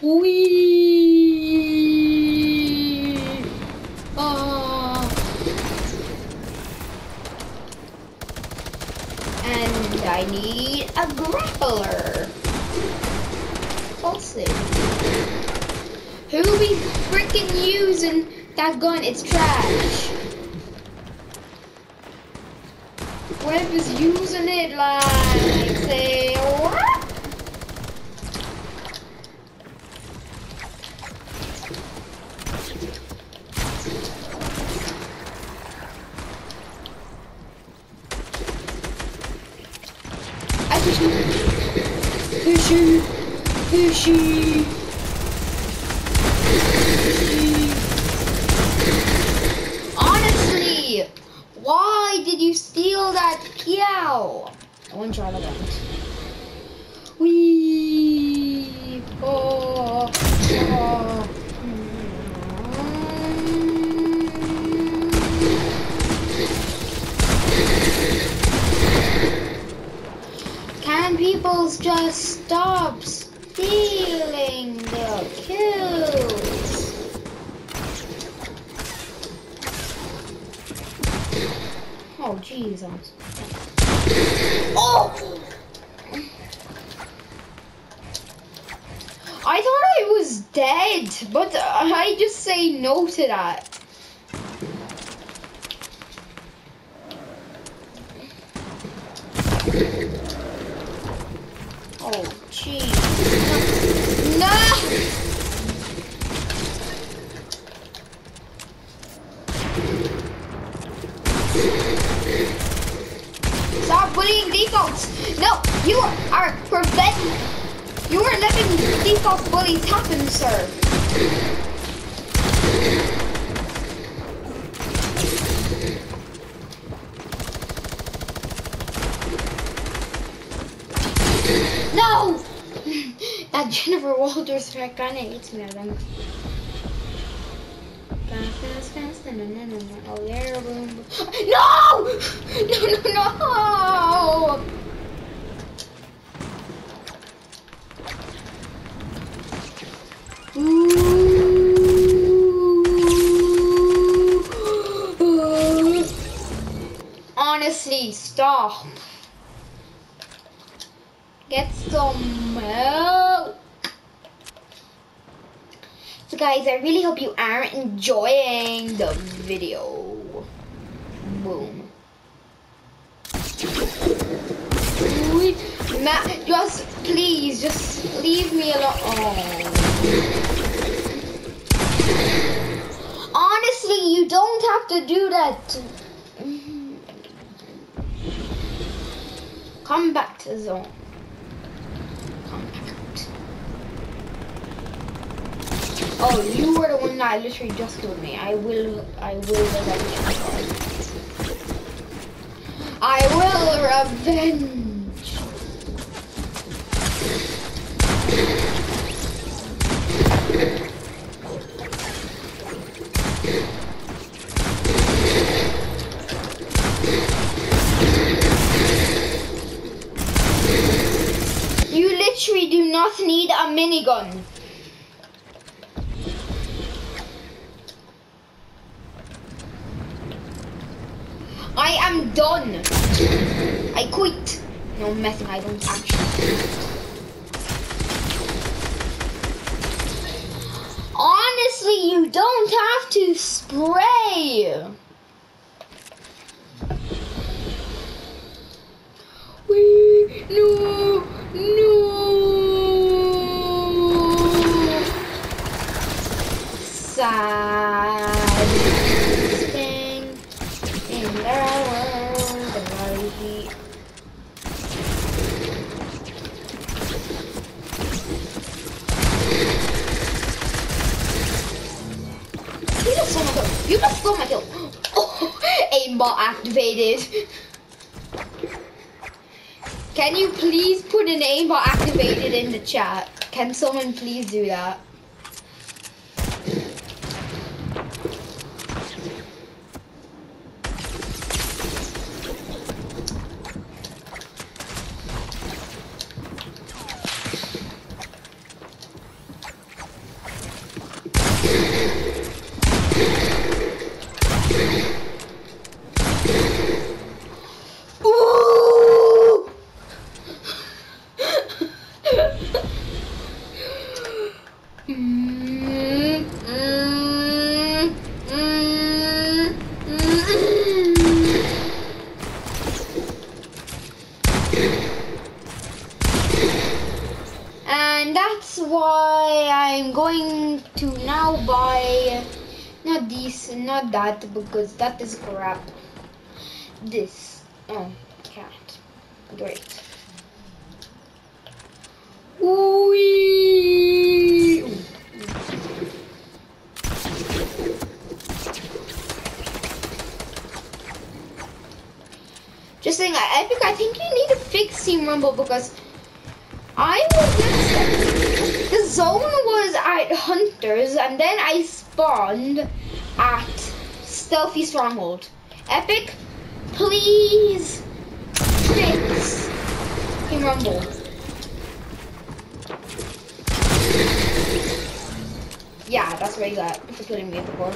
Wee. Ah. And I need a grappler. Also, who be freaking using that gun? It's trash. Whoever's using it, like, say, what? I fishy. Fishy. Fishy. Honestly, why did you steal that cow? I want to try that one. Wee. Oh. oh. oh. Can people just stop stealing the kills? Oh, Jesus. Oh! I thought I was dead, but I just say no to that. Oh, jeez. No! Stop bullying defaults! No, you are preventing. You are letting default bullies happen, sir. No! that Walters kinda me, no. Oh, yeah, boom. No! No, no, no! Honestly, stop. Get some milk. So guys, I really hope you are enjoying the video. Boom. Ooh, Ma just please, just leave me alone. Oh. Honestly, you don't have to do that. Come back to zone. Come back. Oh, you were the one that literally just killed me. I will, I will revenge. I will revenge. You literally do not need a minigun. I am done. I quit. No messing, I don't actually. Honestly, you don't have to spray. Wee, no, activated. Can you please put an aimbot activated in the chat? Can someone please do that? Ooh! Mm, mm, mm, mm. And that's why I'm going to now buy not this, not that, because that is crap. This. Oh, cat. Great. Wee. Just saying, Epic, I think you need to fix Team Rumble because I was zone was at Hunters, and then I spawned at Stealthy Stronghold. Epic, please fix Team Rumble. Yeah, that's what you got for killing me before.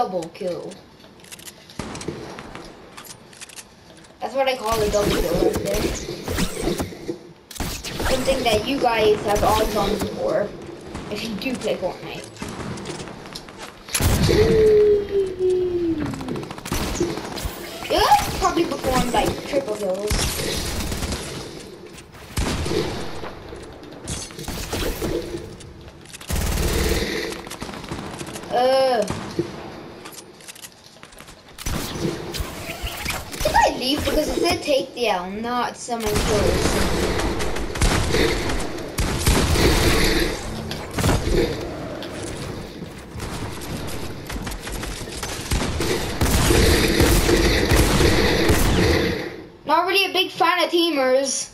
Double kill. That's what I call a double kill right there. Something that you guys have all done before. If you do play Fortnite. Guys probably performed like triple kills. Uh. Did I leave because it said take the L, not kills. Not really a big fan of teamers.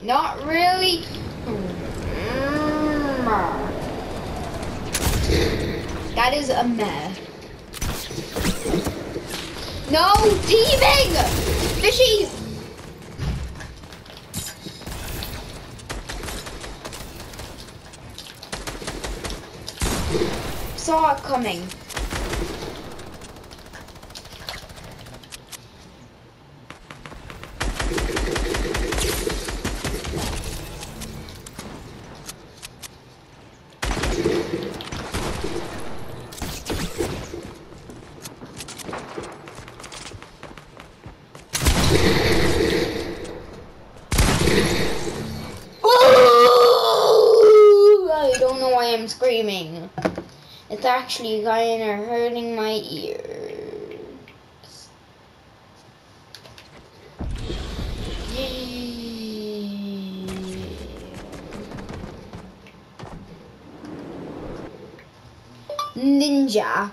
Not really. Mm. That is a meh. No teaming! Fishy! Saw it coming. Ooh, I don't know why I'm screaming. It's actually kind of hurting my ears. Ninja.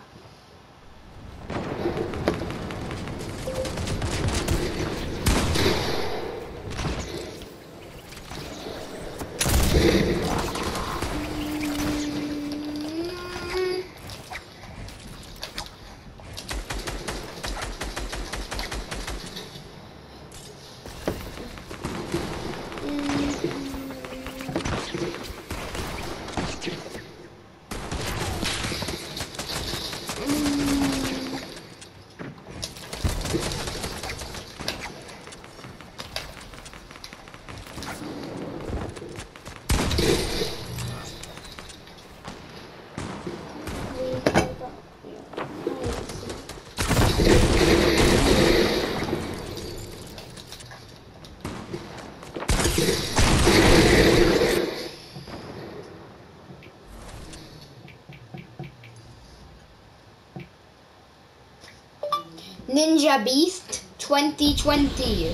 Ninja Beast 2020.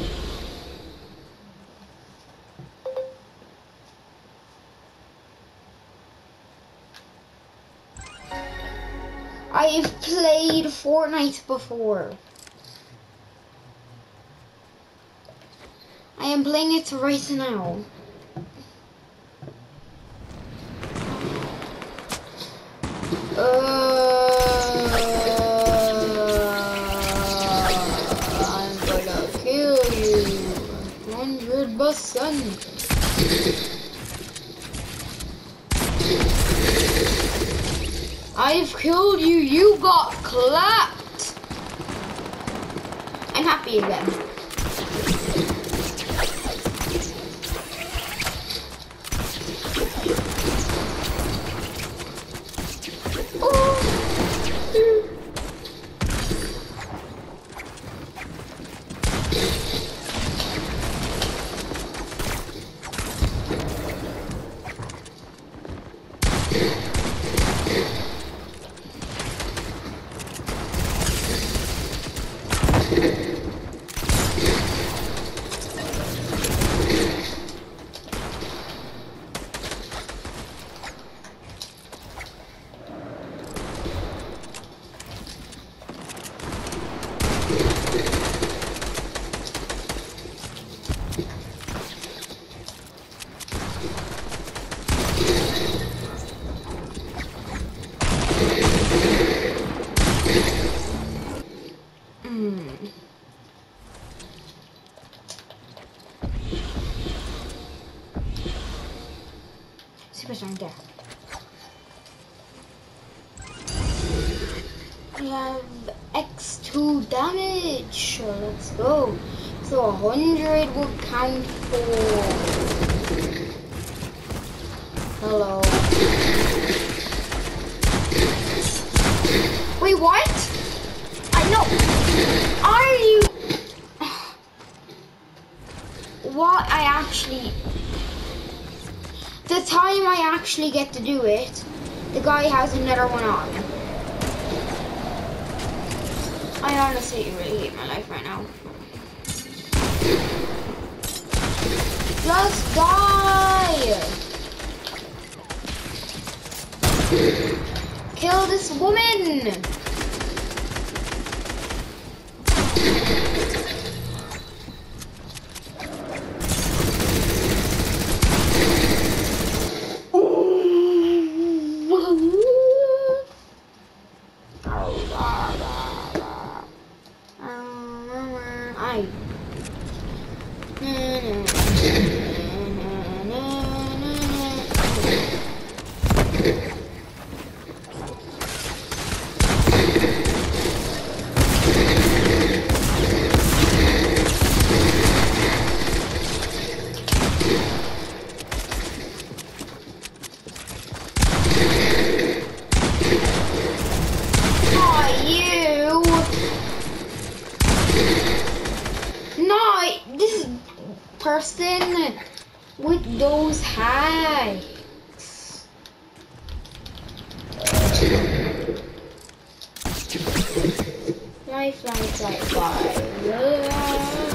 I've played Fortnite before. I am playing it right now. Uh, I've killed you. You got clapped. I'm happy again. Superstar there. We have X2 damage. Let's go. So 100 will count for... Hello. Wait, what? I know. Are you... What I actually the time I actually get to do it, the guy has another one on. I honestly really hate my life right now. Just die! Kill this woman! Lifelines like five.